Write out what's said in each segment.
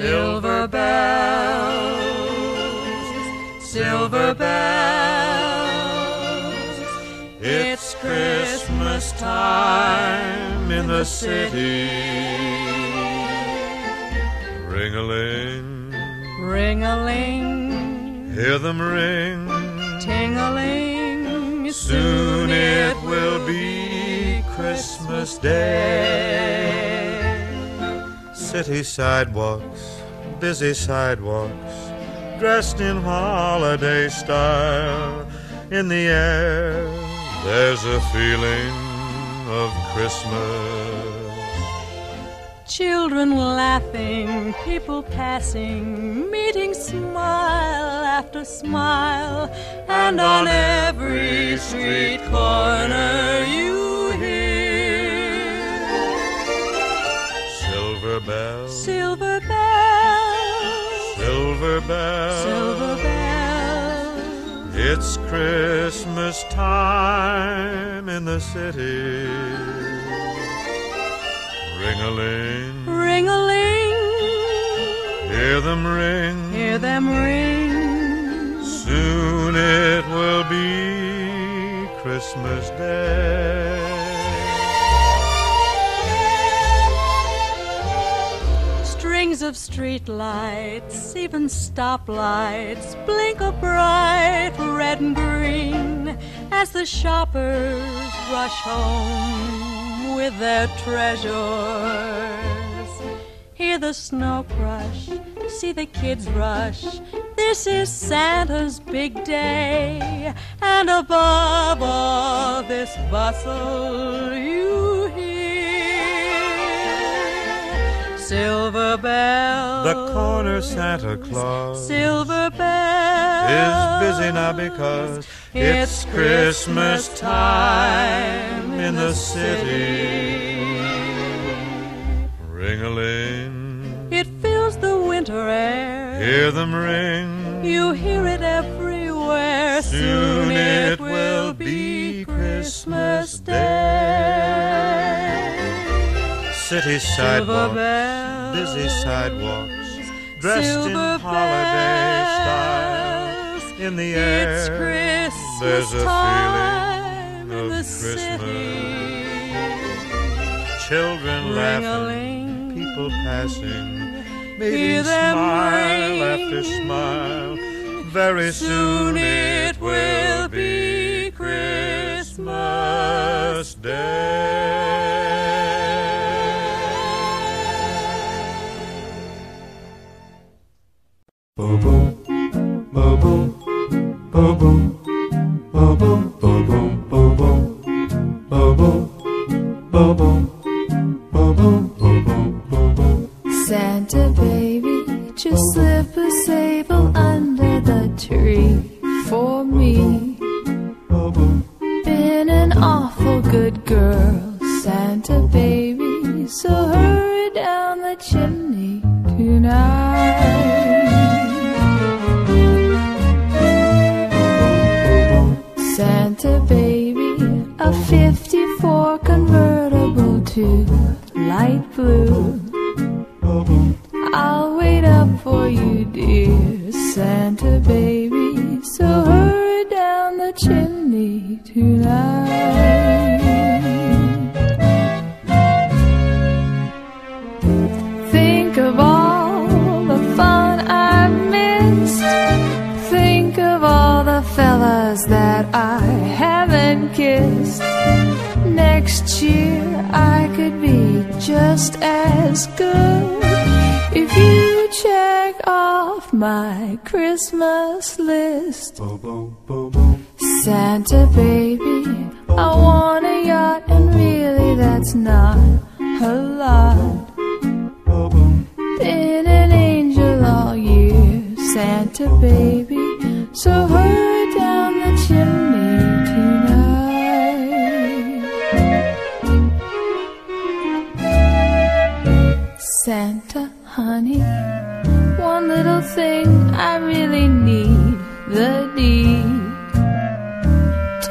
Silver bells, silver bells. It's Christmas time in the city. Ring a ling, Ring a ling, hear them ring. ting a ling. Soon it will be Christmas Day. City sidewalks, busy sidewalks, dressed in holiday style. In the air, there's a feeling of Christmas. Children laughing, people passing, meeting smile after smile, and on every street corner you bells, silver bells, silver bells, silver bells. It's Christmas time in the city. Ring a ling, Ring a ling, hear them ring. hear them ring. Soon it will be Christmas Day. Of street lights, even stoplights, blink a bright red and green as the shoppers rush home with their treasures. Hear the snow crush, see the kids rush. This is Santa's big day, and above all this bustle, you hear silver bells. The corner Santa Claus silver bells is busy now because it's Christmas time in the city. Ring a ling, It fills the winter air. hear them ring. You hear it everywhere. Soon it will be Christmas Day. City sidewalks, bells, busy sidewalks, dressed in holiday style. In the It's air, Christmas there's a time feeling in of the Christmas. city. Children laughing, people passing, meeting smile after smile. Very soon it will be Christmas Day. Santa baby, just slip a sable under the tree for me. Been an awful good girl, Santa baby, so hurry down the chimney to light blue. I'll wait up for you, dear Santa baby. So hurry down the chimney tonight. Think of all the fun I've missed. Think of all the fellas that I haven't kissed. Next year I could be just as good if you check off my Christmas list. Santa baby, I want a yacht, and really that's not a lot. Been an angel all year, Santa baby, so Santa, honey. One little thing I really need the deed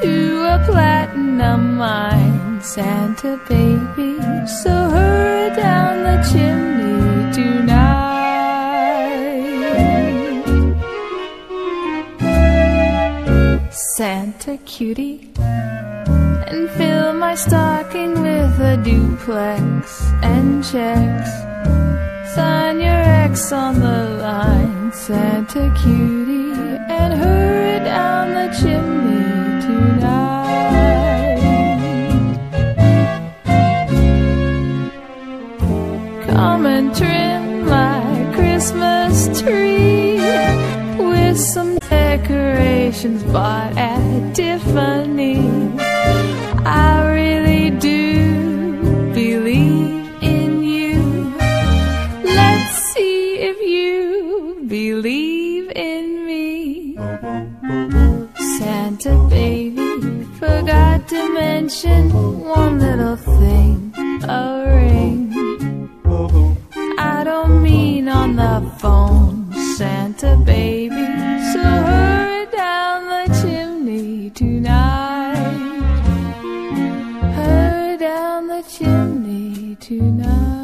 to a platinum mine, Santa baby. So hurry down the chimney tonight. Santa cutie and fill my stocking with a duplex and checks Sign your ex on the line, Santa cutie, and hurry down the chimney tonight. Come and trim my Christmas tree with some decorations bought at Tiffany's. chimney tonight。